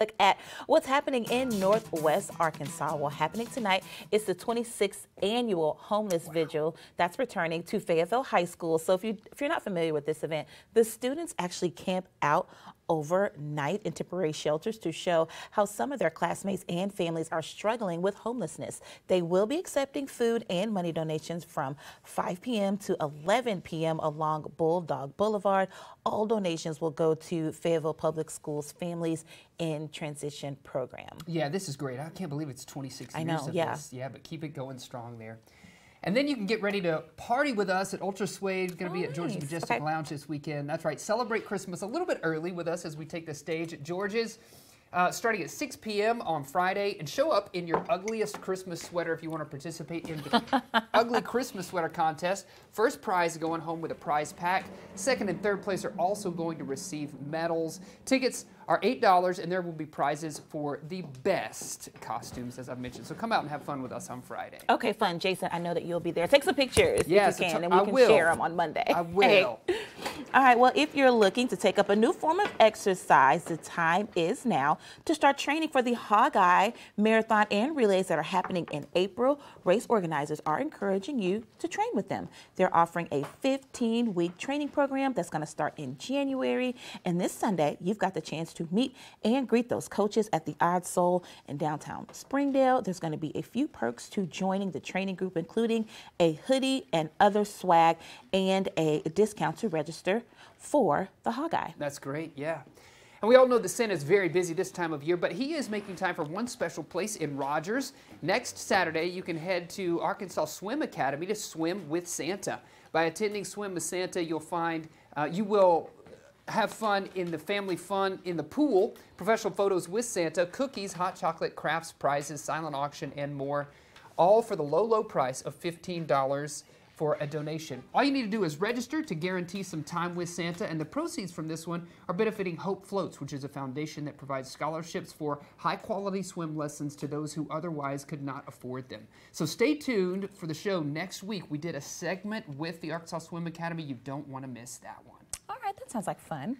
look at what's happening in Northwest Arkansas. Well, happening tonight is the 26th annual Homeless wow. Vigil that's returning to Fayetteville High School. So if you if you're not familiar with this event, the students actually camp out overnight in temporary shelters to show how some of their classmates and families are struggling with homelessness. They will be accepting food and money donations from 5 p.m. to 11 p.m. along Bulldog Boulevard. All donations will go to Fayetteville Public Schools Families in Transition program. Yeah, this is great. I can't believe it's 26 I years know, of yeah. this. Yeah, but keep it going strong there. And then you can get ready to party with us at Ultra Suede. Going to oh, be at George's oh, Majestic okay. Lounge this weekend. That's right. Celebrate Christmas a little bit early with us as we take the stage at George's. Uh, starting at 6 p.m. on Friday, and show up in your ugliest Christmas sweater if you want to participate in the Ugly Christmas Sweater Contest. First prize going home with a prize pack. Second and third place are also going to receive medals. Tickets are $8, and there will be prizes for the best costumes, as I've mentioned. So come out and have fun with us on Friday. Okay, fun. Jason, I know that you'll be there. Take some pictures yes, if you can, and we I can will. share them on Monday. I will. Hey. All right, well, if you're looking to take up a new form of exercise, the time is now to start training for the Hog Eye Marathon and relays that are happening in April. Race organizers are encouraging you to train with them. They're offering a 15 week training program that's going to start in January. And this Sunday, you've got the chance to meet and greet those coaches at the Odd Soul in downtown Springdale. There's going to be a few perks to joining the training group, including a hoodie and other swag and a discount to register for the Hog Eye. That's great, yeah. And we all know that Santa is very busy this time of year, but he is making time for one special place in Rogers. Next Saturday, you can head to Arkansas Swim Academy to swim with Santa. By attending Swim with Santa, you'll find uh, you will have fun in the family fun in the pool, professional photos with Santa, cookies, hot chocolate, crafts, prizes, silent auction, and more, all for the low, low price of $15 for a donation. All you need to do is register to guarantee some time with Santa, and the proceeds from this one are benefiting Hope Floats, which is a foundation that provides scholarships for high quality swim lessons to those who otherwise could not afford them. So stay tuned for the show next week. We did a segment with the Arkansas Swim Academy. You don't want to miss that one. All right, that sounds like fun.